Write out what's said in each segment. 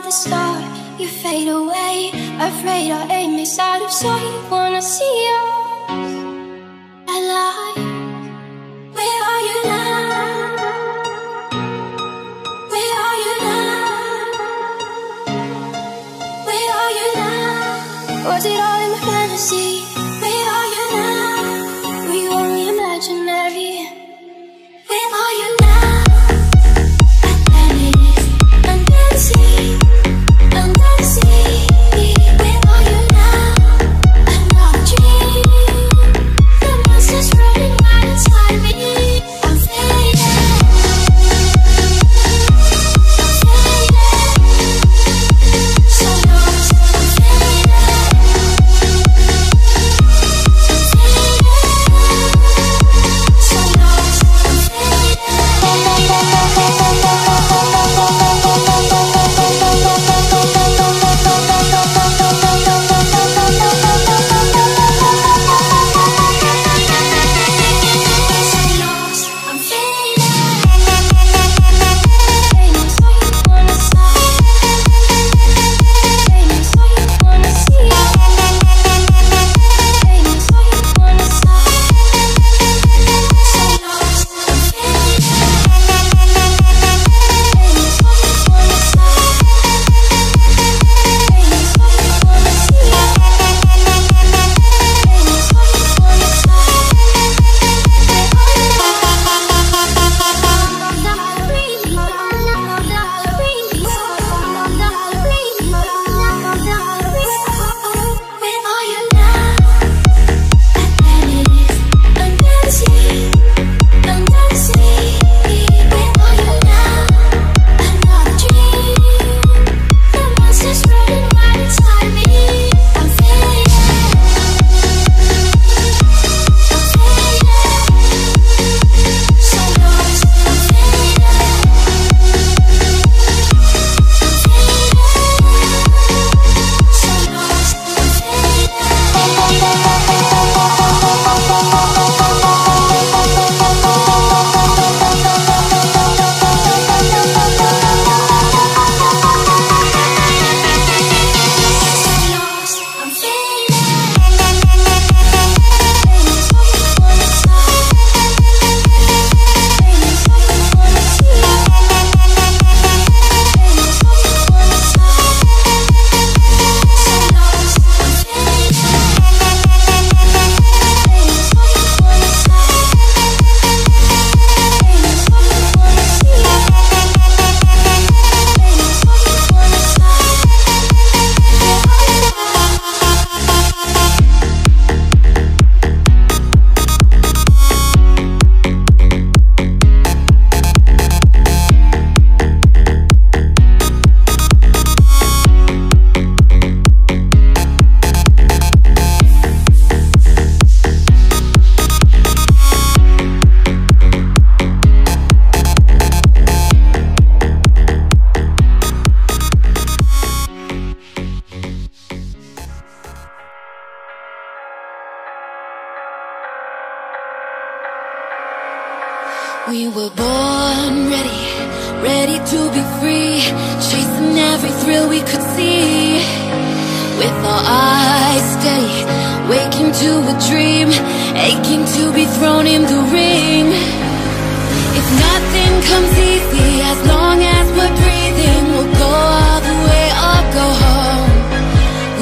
Another star, you fade away. Afraid our aim is out of sight. Wanna see us alive? Where are you now? Where are you now? Where are you now? Was it all in my fantasy? Where are you now? Were you only imaginary? Where are you were born ready, ready to be free, chasing every thrill we could see. With our eyes steady, waking to a dream, aching to be thrown in the ring. If nothing comes easy, as long as we're breathing, we'll go all the way or go home.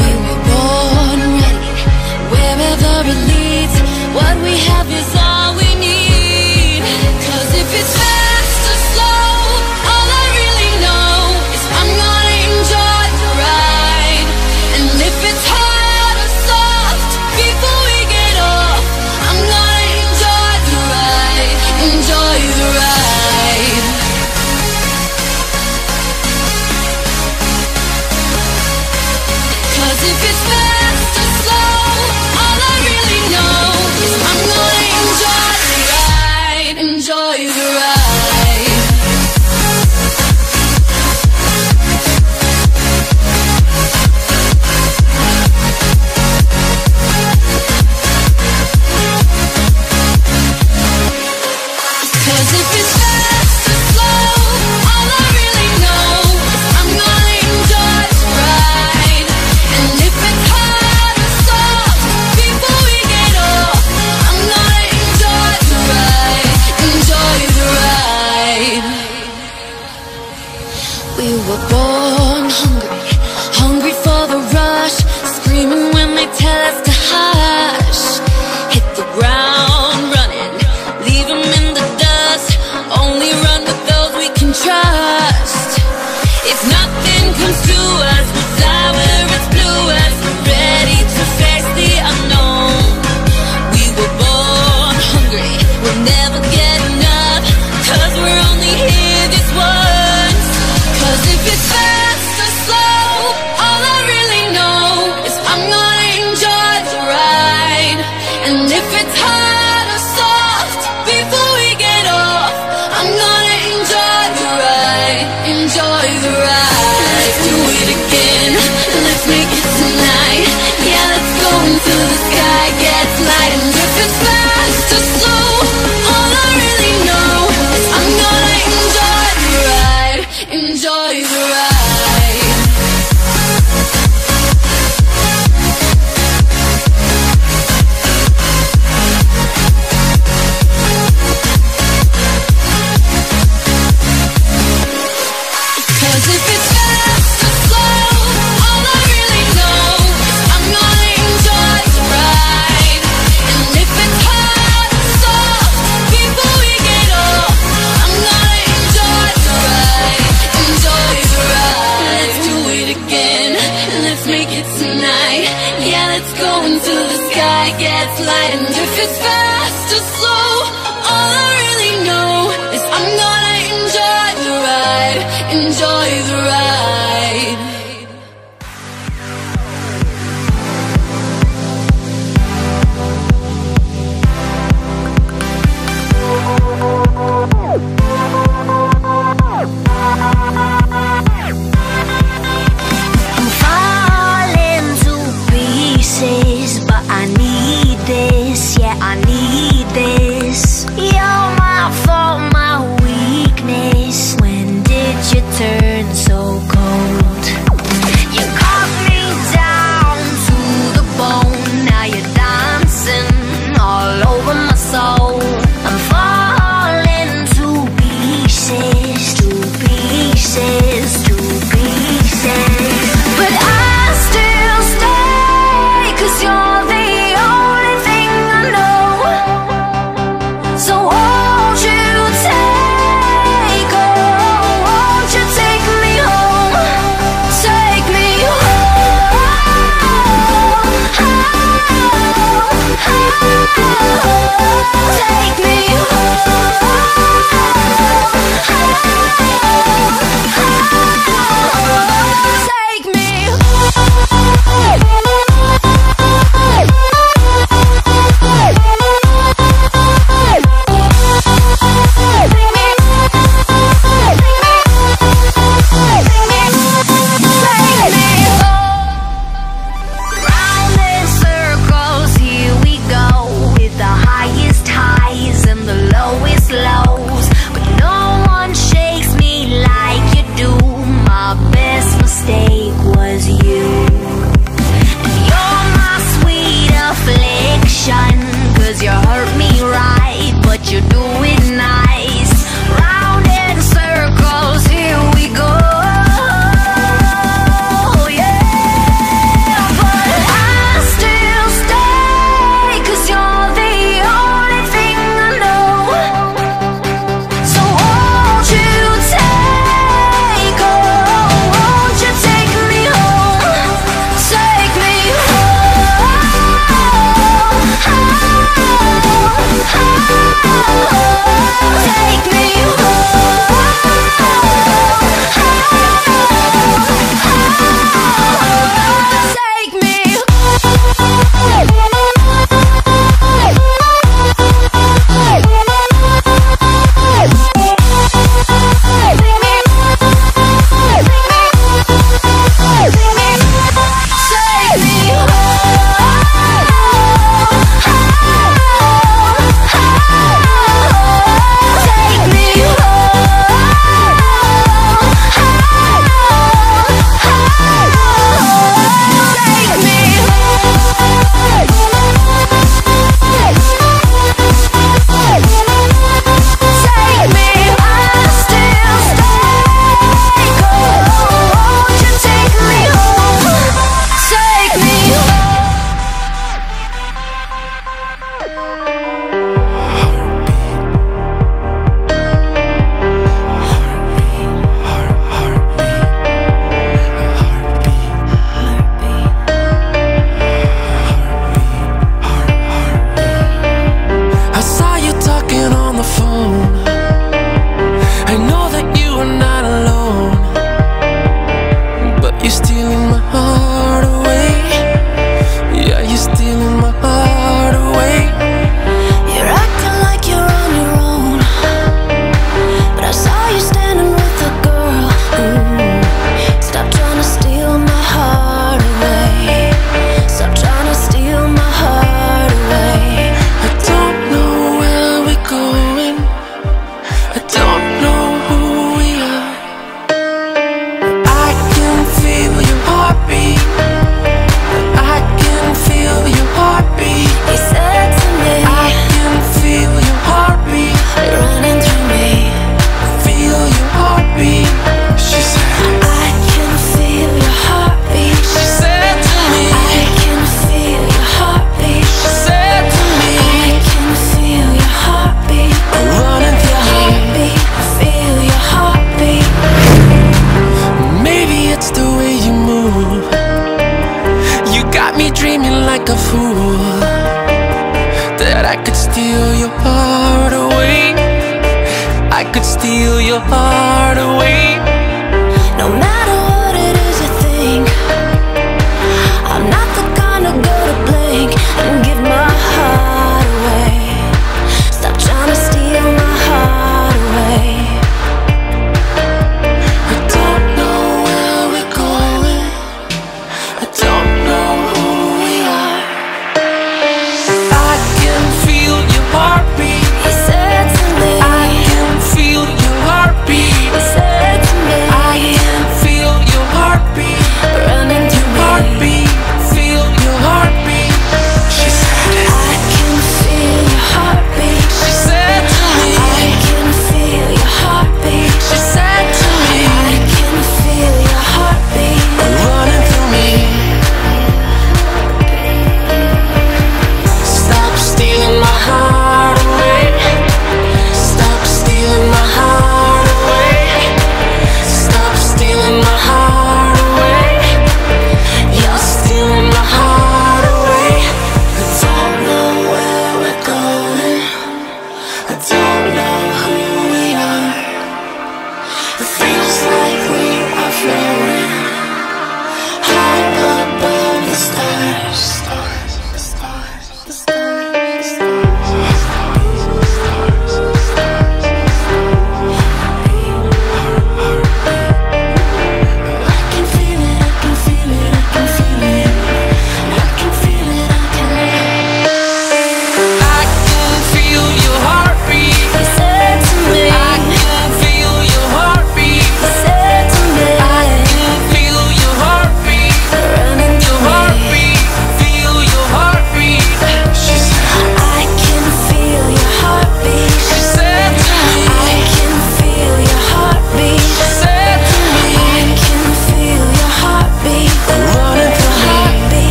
We were born ready, wherever it leads. What we have is all